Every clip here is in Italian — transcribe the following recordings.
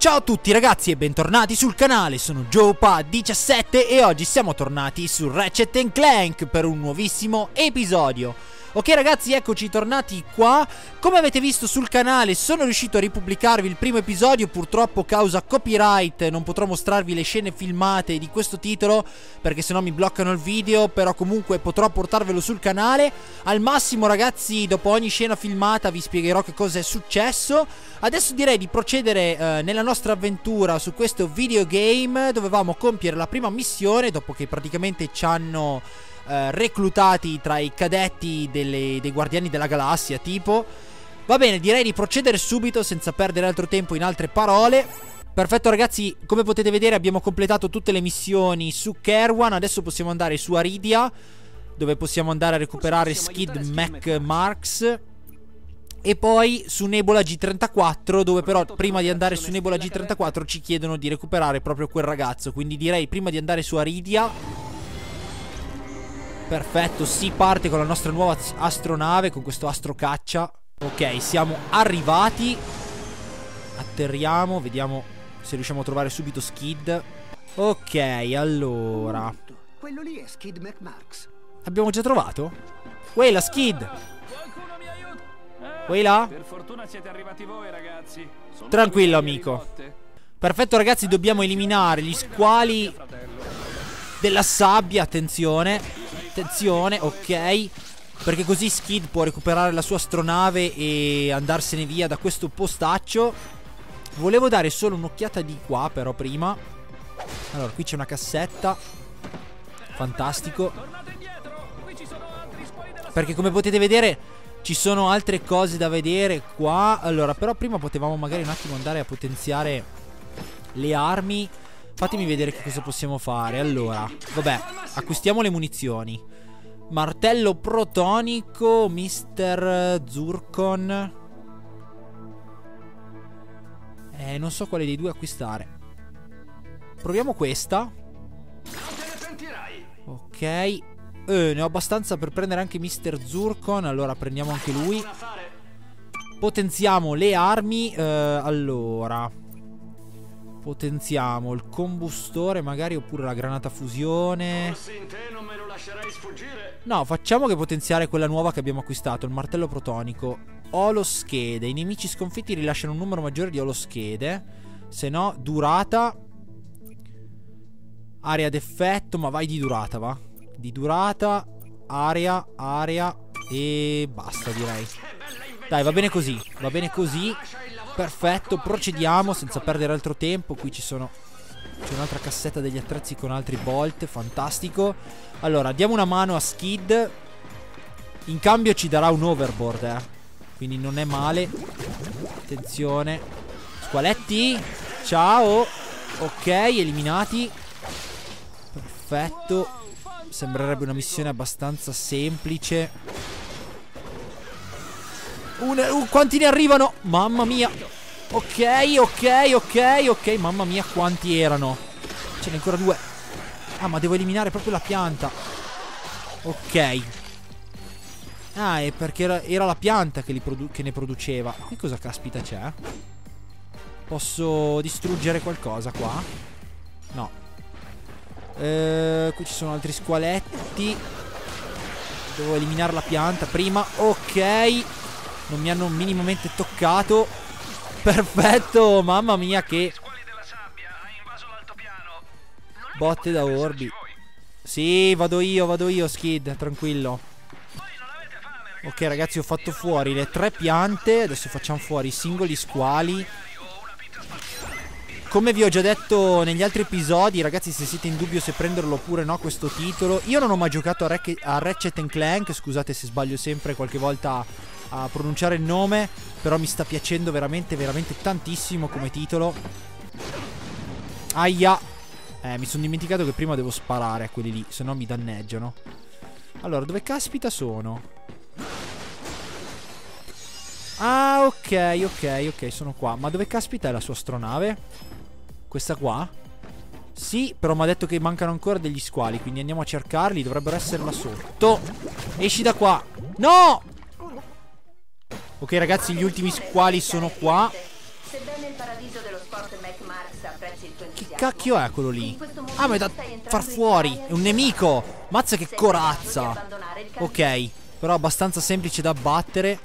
Ciao a tutti ragazzi e bentornati sul canale, sono JoePa17 e oggi siamo tornati su Ratchet Clank per un nuovissimo episodio. Ok ragazzi, eccoci tornati qua. Come avete visto sul canale sono riuscito a ripubblicarvi il primo episodio, purtroppo causa copyright non potrò mostrarvi le scene filmate di questo titolo perché sennò mi bloccano il video, però comunque potrò portarvelo sul canale. Al massimo ragazzi, dopo ogni scena filmata vi spiegherò che cosa è successo. Adesso direi di procedere eh, nella nostra avventura su questo videogame. Dovevamo compiere la prima missione dopo che praticamente ci hanno eh, reclutati tra i cadetti delle, dei Guardiani della Galassia, tipo. Va bene, direi di procedere subito senza perdere altro tempo in altre parole. Perfetto ragazzi, come potete vedere abbiamo completato tutte le missioni su Kerwan, adesso possiamo andare su Aridia, dove possiamo andare a recuperare Skid Mac Marks. E poi su Nebula G34, dove però prima di andare su Nebula G34 ci chiedono di recuperare proprio quel ragazzo. Quindi direi prima di andare su Aridia Perfetto, si parte con la nostra nuova astronave, con questo astrocaccia. Ok, siamo arrivati. Atterriamo, vediamo se riusciamo a trovare subito Skid. Ok, allora. Quello lì è Skid McMarks. Abbiamo già trovato? Quella Skid! Quella? Per fortuna siete arrivati voi, ragazzi. Tranquillo, amico. Perfetto, ragazzi, dobbiamo eliminare gli squali della sabbia, attenzione. Attenzione, ok. Perché così Skid può recuperare la sua astronave e andarsene via da questo postaccio. Volevo dare solo un'occhiata di qua, però prima. Allora, qui c'è una cassetta. Fantastico. Perché come potete vedere ci sono altre cose da vedere qua. Allora, però prima potevamo magari un attimo andare a potenziare le armi. Fatemi vedere che cosa possiamo fare. Allora, vabbè, acquistiamo le munizioni. Martello protonico, Mr. Zurkon. Eh, non so quale dei due acquistare. Proviamo questa. Ok. Eh, ne ho abbastanza per prendere anche Mr. Zurkon. Allora prendiamo anche lui. Potenziamo le armi. Eh, allora. Potenziamo il combustore magari oppure la granata fusione. No, facciamo che potenziare quella nuova che abbiamo acquistato, il martello protonico. Oloschede. I nemici sconfitti rilasciano un numero maggiore di oloschede. Se no, durata. Area d'effetto, ma vai di durata, va. Di durata, area, area e basta direi. Dai, va bene così, va bene così. Perfetto, procediamo senza perdere altro tempo. Qui ci sono... C'è un'altra cassetta degli attrezzi con altri bolt, fantastico. Allora, diamo una mano a Skid. In cambio ci darà un overboard, eh. Quindi non è male. Attenzione. Squaletti. Ciao. Ok, eliminati. Perfetto. Sembrerebbe una missione abbastanza semplice. Un, uh, quanti ne arrivano? Mamma mia. Ok, ok, ok, ok. Mamma mia, quanti erano. Ce n'è ancora due. Ah, ma devo eliminare proprio la pianta. Ok. Ah, è perché era, era la pianta che, che, ne produceva. Qui cosa caspita c'è? Posso distruggere qualcosa qua? No. Eh, qui ci sono altri squaletti. Devo eliminare la pianta prima. Ok. Non mi hanno minimamente toccato. Perfetto, mamma mia che... Botte da orbi. Sì, vado io, vado io, Skid, tranquillo. Ok, ragazzi, ho fatto fuori le tre piante. Adesso facciamo fuori i singoli squali. Come vi ho già detto negli altri episodi, ragazzi, se siete in dubbio se prenderlo oppure no questo titolo, io non ho mai giocato a, Ratchet Clank, scusate se sbaglio sempre, qualche volta a pronunciare il nome, però mi sta piacendo veramente, veramente tantissimo come titolo. Aia! Eh, mi sono dimenticato che prima devo sparare a quelli lì, se no mi danneggiano. Allora, dove caspita sono? Ah, ok, ok, ok, sono qua. Ma dove caspita è la sua astronave? Questa qua? Sì, però mi ha detto che mancano ancora degli squali, quindi andiamo a cercarli, dovrebbero essere là sotto. Esci da qua. No! Ok ragazzi gli ultimi squali sono qua sport cacchio è quello lì? Ah, ma è da far fuori. È un nemico. Mazza che corazza. Ok, però abbastanza semplice da battere.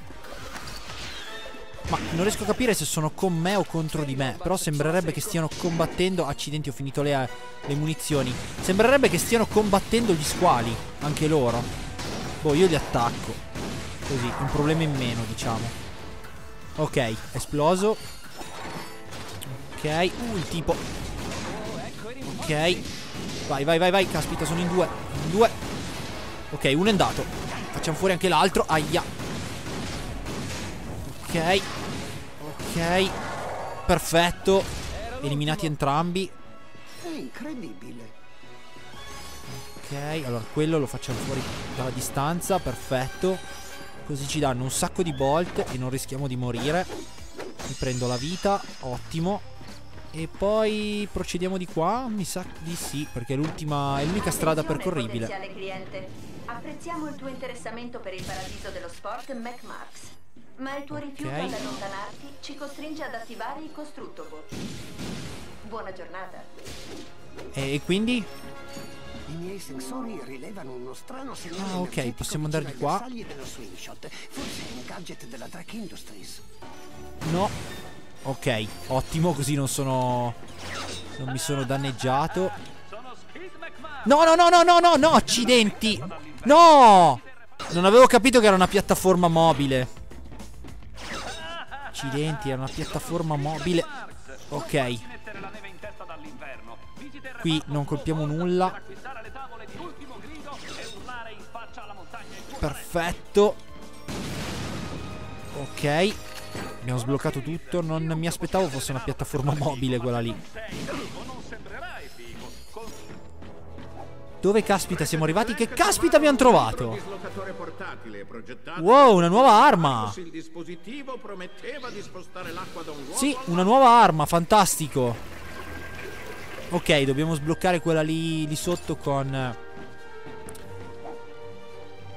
Ma non riesco a capire se sono con me o contro di me. Però sembrerebbe che stiano combattendo. Accidenti, ho finito le, le munizioni. Sembrerebbe che stiano combattendo gli squali. Anche loro. Boh, io li attacco. Così, un problema in meno, diciamo. Ok, esploso. Ok, uh, il tipo. Ok. Vai, vai, vai, vai. Caspita, sono in due. In due. Ok, uno è andato. Facciamo fuori anche l'altro. Aia. Ok. Ok. Perfetto. Eliminati entrambi. È incredibile. Ok, allora quello lo facciamo fuori dalla distanza. Perfetto. Così ci danno un sacco di bolt e non rischiamo di morire. Mi prendo la vita. Ottimo. E poi procediamo di qua? Mi sa di sì, perché è l'ultima. è l'unica strada percorribile. Cliente. Apprezziamo il tuo interessamento per il paradiso dello sport McMarks. Ma il tuo rifiuto Ok. ad allontanarti ci costringe ad attivare il costruttobot. Buona giornata. E quindi? I miei sensori rilevano uno strano segnale Ah, ok, possiamo andare di qua. No. Ok, ottimo, così non sono. Non mi sono danneggiato. No, no, no, no, no, no, no, accidenti. No! Non avevo capito che era una piattaforma mobile. Accidenti, era una piattaforma mobile. Ok, qui non colpiamo nulla. Perfetto. Ok. Abbiamo sbloccato tutto. Non mi aspettavo fosse una piattaforma mobile quella lì. Dove caspita siamo arrivati? Che caspita abbiamo trovato? Wow, una nuova arma. Sì, una nuova arma, fantastico. Ok, dobbiamo sbloccare quella lì, lì sotto con eh,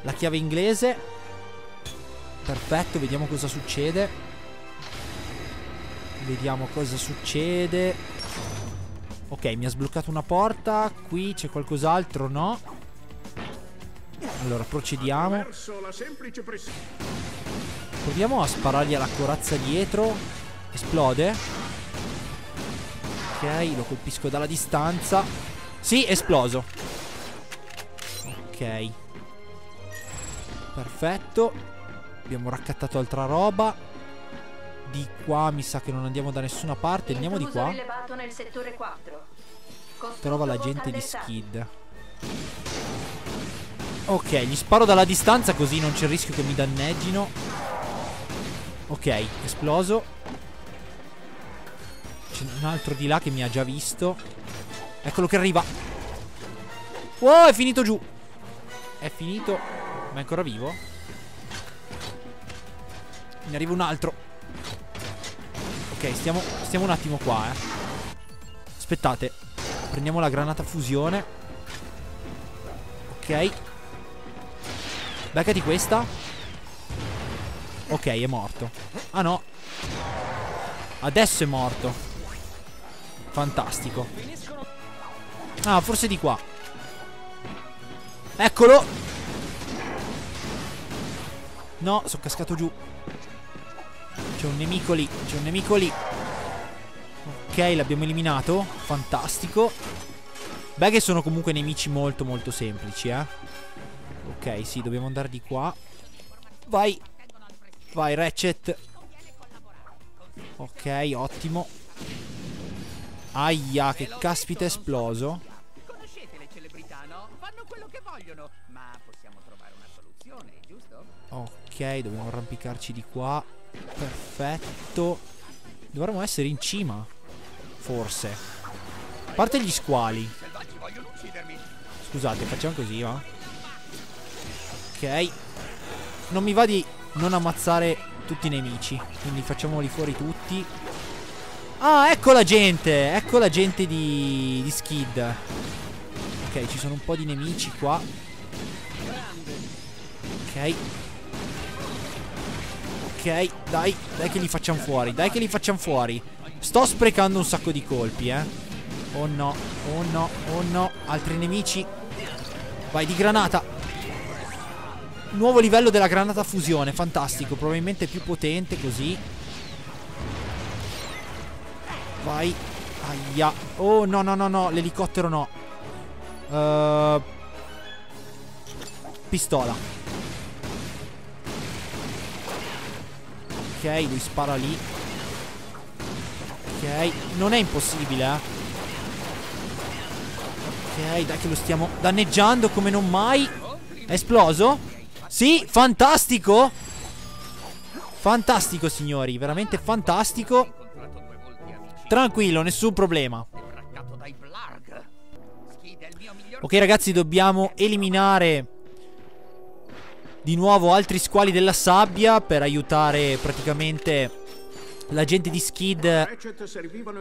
la chiave inglese. Perfetto, vediamo cosa succede. Vediamo cosa succede. Ok, mi ha sbloccato una porta. Qui c'è qualcos'altro, no? Allora, procediamo. Proviamo a sparargli alla corazza dietro. Esplode. Ok, lo colpisco dalla distanza. Sì, esploso. Ok. Perfetto. Abbiamo raccattato altra roba. Di qua mi sa che non andiamo da nessuna parte. Andiamo di qua. rilevato nel settore 4. Trova la gente di. Skid. Ok, gli sparo dalla distanza così non c'è il rischio che mi danneggino. Ok, esploso. C'è un altro di là che mi ha già visto. Eccolo che arriva. Wow, è finito giù. È finito. Ma è ancora vivo? Ne arriva un altro. Ok, stiamo, stiamo un attimo qua, eh. Aspettate. Prendiamo la granata fusione. Ok. Beccati questa. Ok, è morto. Ah no. Adesso è morto. Fantastico. Ah, forse di qua. Eccolo. No, sono cascato giù. C'è un nemico lì. C'è un nemico lì. Ok, l'abbiamo eliminato. Fantastico. Beh, che sono comunque nemici molto molto semplici, eh. Ok, sì, dobbiamo andare di qua. Vai. Vai, Ratchet. Ok, ottimo. Aia, che caspita è esploso. Conoscete le celebrità, no? Fanno quello che vogliono, ma possiamo trovare una soluzione, giusto? Ok, dobbiamo arrampicarci di qua. Perfetto. Dovremmo essere in cima. Forse. A parte gli squali. Scusate, facciamo così, va? Ok. Non mi va di non ammazzare tutti i nemici. Quindi facciamoli fuori tutti. Ah, ecco la gente. Ecco la gente di, di Skid. Ok, ci sono un po' di nemici qua. Ok. Ok, dai, dai che li facciamo fuori, dai che li facciamo fuori. Sto sprecando un sacco di colpi, eh. Oh no, oh no, oh no. Altri nemici. Vai di granata. Nuovo livello della granata fusione, fantastico. Probabilmente più potente così. Vai. Aia. Oh no, no, no, no. L'elicottero no. Uh, pistola. Ok, lui spara lì. Ok, non è impossibile, eh. Ok, dai che lo stiamo danneggiando come non mai. È esploso? Sì, fantastico. Fantastico, signori. Veramente fantastico. Tranquillo, nessun problema. Ok, ragazzi, dobbiamo eliminare di nuovo altri squali della sabbia per aiutare praticamente la gente di Skid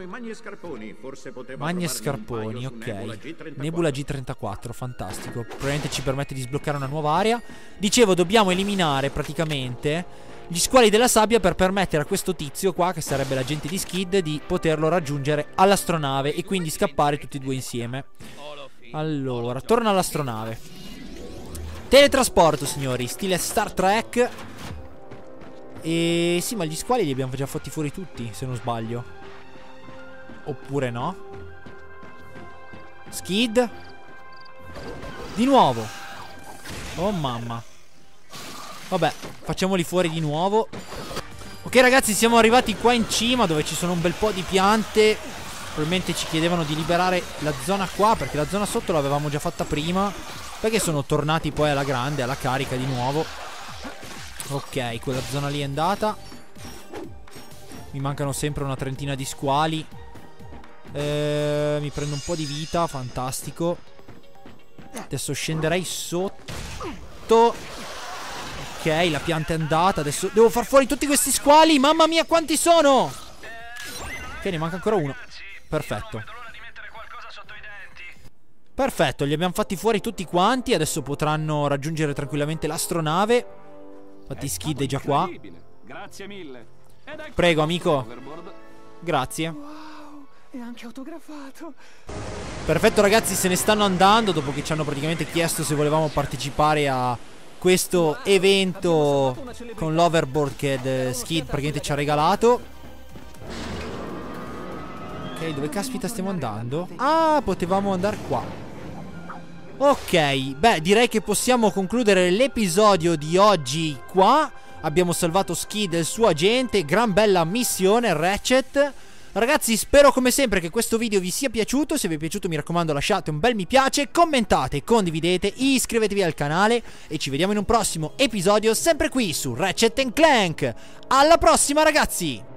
magni scarponi, Magni e trovarne un scarponi, su Nebula ok. G34. Nebula G34, fantastico. Probabilmente ci permette di sbloccare una nuova area. Dicevo, dobbiamo eliminare praticamente gli squali della sabbia per permettere a questo tizio qua, che sarebbe l'agente di Skid, di poterlo raggiungere all'astronave e quindi scappare tutti e due insieme. Allora, torna all'astronave. Teletrasporto, signori, stile Star Trek. E sì, ma gli squali li abbiamo già fatti fuori tutti, se non sbaglio. Oppure no? Skid. Di nuovo. Oh mamma. Vabbè, facciamoli fuori di nuovo. Ok ragazzi, siamo arrivati qua in cima dove ci sono un bel po' di piante. Probabilmente ci chiedevano di liberare la zona qua perché la zona sotto l'avevamo già fatta prima. Perché sono tornati poi alla grande, alla carica di nuovo. Ok, quella zona lì è andata. Mi mancano sempre una trentina di squali. Eh, mi prendo un po' di vita, fantastico. Adesso scenderei sotto. Ok, la pianta è andata. Adesso devo far fuori tutti questi squali. Mamma mia, quanti sono! Ok, ne manca ancora uno. Perfetto. Perfetto, li abbiamo fatti fuori tutti quanti. Adesso potranno raggiungere tranquillamente l'astronave. Infatti, Skid è già qua. Grazie mille. Ecco Prego, amico. Grazie. È anche autografato. Perfetto ragazzi, se ne stanno andando dopo che ci hanno praticamente chiesto se volevamo partecipare a questo evento con l'overboard che The Skid praticamente ci ha regalato. Ok, dove caspita stiamo andando? Ah, potevamo andare qua. Ok, beh, direi che possiamo concludere l'episodio di oggi qua. Abbiamo salvato Skid e il suo agente, gran bella missione, Ratchet. Ragazzi, spero come sempre che questo video vi sia piaciuto. Se vi è piaciuto, mi raccomando, lasciate un bel mi piace, commentate, condividete, iscrivetevi al canale e ci vediamo in un prossimo episodio sempre qui su Ratchet Clank. Alla prossima, ragazzi!